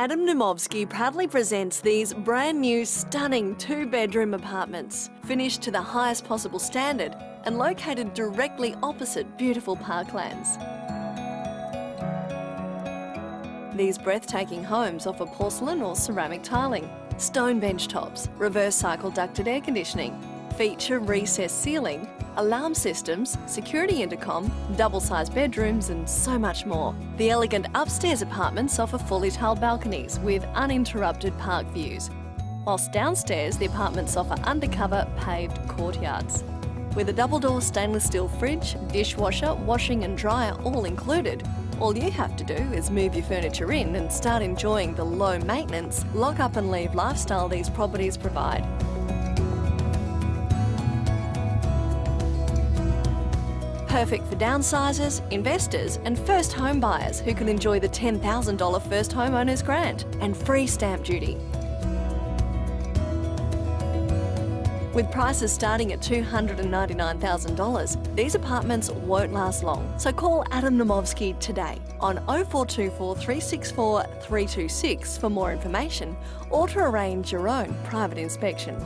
Adam Naumovski proudly presents these brand new, stunning two bedroom apartments, finished to the highest possible standard and located directly opposite beautiful parklands. These breathtaking homes offer porcelain or ceramic tiling, stone bench tops, reverse cycle ducted air conditioning, feature recessed ceiling, alarm systems, security intercom, double-sized bedrooms and so much more. The elegant upstairs apartments offer fully tiled balconies with uninterrupted park views, whilst downstairs the apartments offer undercover paved courtyards. With a double-door stainless steel fridge, dishwasher, washing and dryer all included, all you have to do is move your furniture in and start enjoying the low maintenance, lock up and leave lifestyle these properties provide. Perfect for downsizers, investors, and first home buyers who can enjoy the $10,000 first homeowners grant and free stamp duty. With prices starting at $299,000, these apartments won't last long. So call Adam Naumovski today on 0424 364 326 for more information or to arrange your own private inspection.